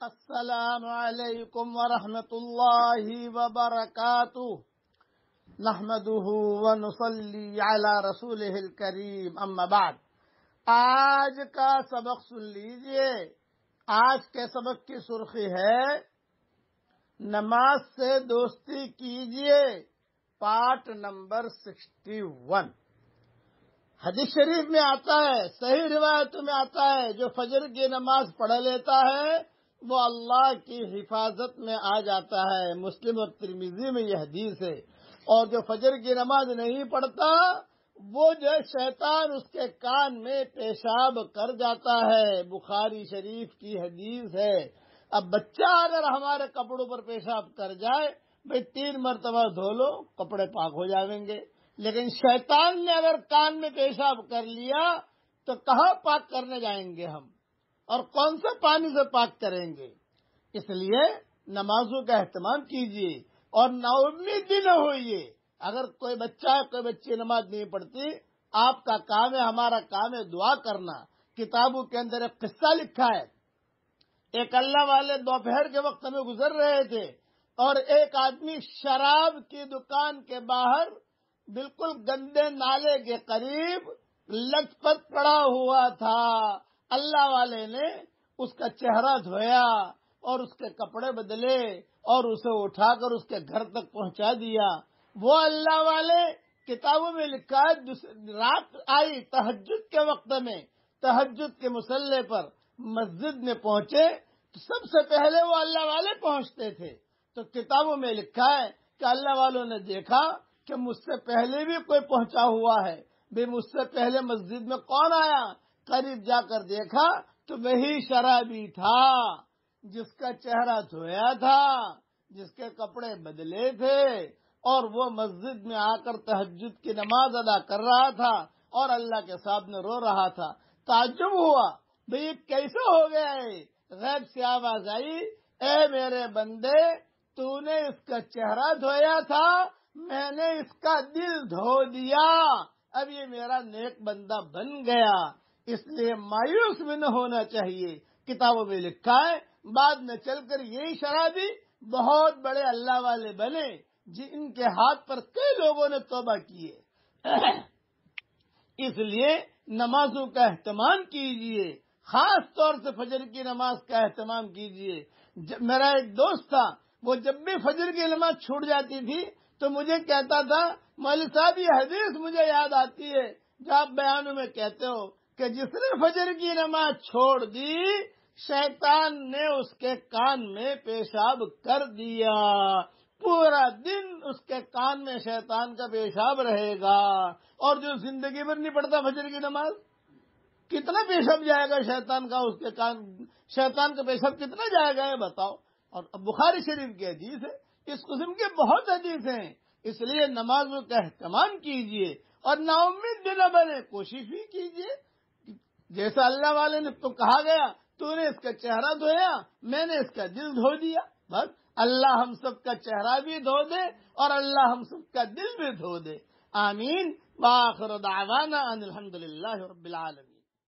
السلام علیکم ورحمۃ اللہ وبرکاتہ۔ نحمده ونصلي على رسوله الكريم اما بعد۔ آج کا سبق سن لیجیے۔ آج کے سبق کی سرخی ہے، نماز سے دوستی کیجیے۔ Part number sixty one. حدیث شریف میں آتا ہے، صحیح روایتوں میں آتا ہے، جو فجر کی نماز پڑھ لیتا ہے وہ اللہ کی حفاظت میں آ جاتا ہے۔ مسلم اور ترمیزی میں یہ حدیث ہے۔ اور جو فجر کی نماز نہیں پڑھتا، وہ جو شیطان اس کے کان میں پیشاب کر جاتا ہے۔ بخاری شریف کی حدیث ہے۔ اب بچہ اگر ہمارے کپڑوں پر پیشاب کر جائے بھائی تین مرتبہ دھو لو، کپڑے پاک ہو جائیں گے۔ لیکن شیطان نے اگر کان میں پیشاب کر لیا، تو کہاں پاک کرنے جائیں گے ہم؟ اور کون سے پانی سے پاک کریں گے؟ اس لیے نمازوں کا اہتمام کیجیے اور نا امیدی نہ ہوئیے۔ اگر کوئی بچہ، کوئی بچی نماز نہیں پڑھتی، آپ کا کام ہے، ہمارا کام ہے دعا کرنا۔ کتابوں کے اندر ایک قصہ لکھا ہے۔ ایک اللہ والے دوپہر کے وقت میں گزر رہے تھے اور ایک آدمی شراب کی دکان کے باہر بالکل گندے نالے کے قریب لچ پت پڑا ہوا تھا۔ اللہ والے نے اس کا چہرہ دھویا اور اس کے کپڑے بدلے اور اسے اٹھا کر اس کے گھر تک پہنچا دیا۔ وہ اللہ والے کتابوں میں لکھا رات آئی تحجد کے وقت میں تحجد کے مسلح پر مسجد میں پہنچے۔ تو سب سے پہلے وہ اللہ والے پہنچتے تھے۔ تو کتابوں میں لکھا ہے کہ اللہ والوں نے دیکھا کہ مجھ سے پہلے بھی کوئی پہنچا ہوا ہے۔ بھائی مجھ سے پہلے مسجد میں کون آیا؟ قریب جا کر دیکھا تو وہی شرابی تھا جس کا چہرہ دھویا تھا، جس کے کپڑے بدلے تھے، اور وہ مسجد میں آ کر تحجد کی نماز ادا کر رہا تھا اور اللہ کے سامنے رو رہا تھا۔ تعجب ہوا بھائی کیسے ہو گیا ہے؟ غیب سے آواز آئی، اے میرے بندے، تو نے اس کا چہرہ دھویا تھا، میں نے اس کا دل دھو دیا، اب یہ میرا نیک بندہ بن گیا۔ اس لیے مایوس بھی نہ ہونا چاہیے۔ کتابوں میں لکھا ہے، بعد میں چل کر یہی شرابی بہت بڑے اللہ والے بنے، جن کے ہاتھ پر کئی لوگوں نے توبہ کیے اس لیے نمازوں کا اہتمام کیجیے خاص طور سے فجر کی نماز کا اہتمام کیجیے میرا ایک دوست تھا، وہ جب بھی فجر کی نماز چھوٹ جاتی تھی، تو مجھے کہتا تھا مول صاحب، یہ حدیث مجھے یاد آتی ہے، جو آپ بیانوں میں کہتے ہو۔ کہ جس نے فجر کی نماز چھوڑ دی، شیطان نے اس کے کان میں پیشاب کر دیا۔ پورا دن اس کے کان میں شیطان کا پیشاب رہے گا۔ اور جو زندگی بھر نہیں پڑتا فجر کی نماز، کتنا پیشاب جائے گا شیطان کا؟ اس کے کان، شیطان کا پیشاب کتنا جائے گا؟ یہ بتاؤ۔ اور بخاری شریف کی حدیث ہے، اس قسم کے بہت حدیث ہیں۔ اس لیے نمازوں کا اہتمام کیجیے اور نا امید بھی نہ بنے کوشش بھی کیجیے جیسا اللہ والے نے تو کہا گیا، تو نے اس کا چہرہ دھویا، میں نے اس کا دل دھو دیا۔ بس، اللہ ہم سب کا چہرہ بھی دھو دے اور اللہ ہم سب کا دل بھی دھو دے۔ آمین۔ باخر دعوانا ان الحمد للہ رب العالمین۔